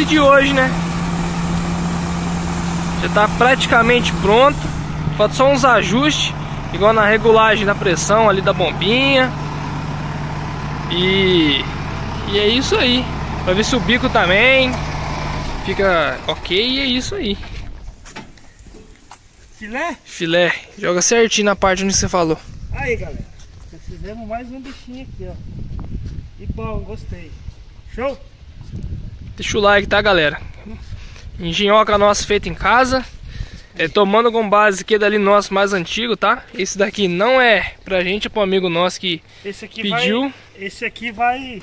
de hoje, né? Já tá praticamente pronto. Falta só uns ajustes, igual na regulagem da pressão ali da bombinha. E, e é isso aí. Pra ver se o bico também fica ok e é isso aí. Filé? Filé. Joga certinho na parte onde você falou. Aí, galera. Fizemos mais um bichinho aqui, ó. E bom, gostei. Show? Deixa o like, tá, galera? Engenhoca nossa feita em casa. É, tomando com base aquele ali nosso mais antigo, tá? Esse daqui não é pra gente, é pra um amigo nosso que Esse pediu. vai. Esse aqui vai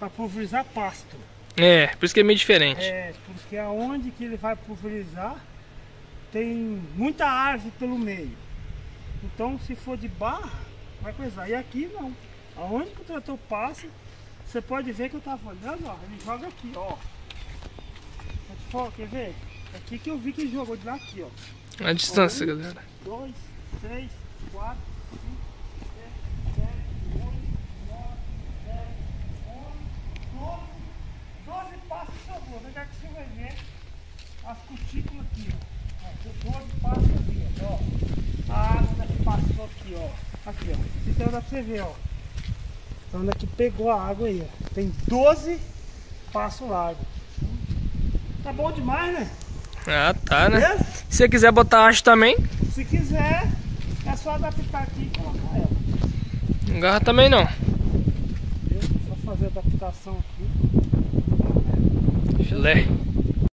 pra pulverizar pasto. É, por isso que é meio diferente. É, porque aonde que ele vai pulverizar tem muita árvore pelo meio. Então se for de barra, vai coisar. E aqui não. Aonde que o trator passa, você pode ver que eu tava olhando, ó. Ele joga aqui, ó. Ó, Quer ver? Aqui que eu vi que ele jogou de lá aqui, ó. A distância, galera. 2, 3, 4, 5, 6, 7, 8, 9, 10, 11, 12, 12 passos sobrou. Daqui a que você vai ver as cutículas aqui, ó. Tem 12 passos ali, ó. A água que passou aqui, ó. Aqui, ó. Então dá pra você ver, ó. É que pegou a água aí, ó. Tem 12 passos largos. Tá bom demais, né? Ah, tá, né? Beleza? Se você quiser botar haste também, Se quiser, é só adaptar aqui e colocar ela. não garra também não. Só fazer a adaptação aqui. Filé.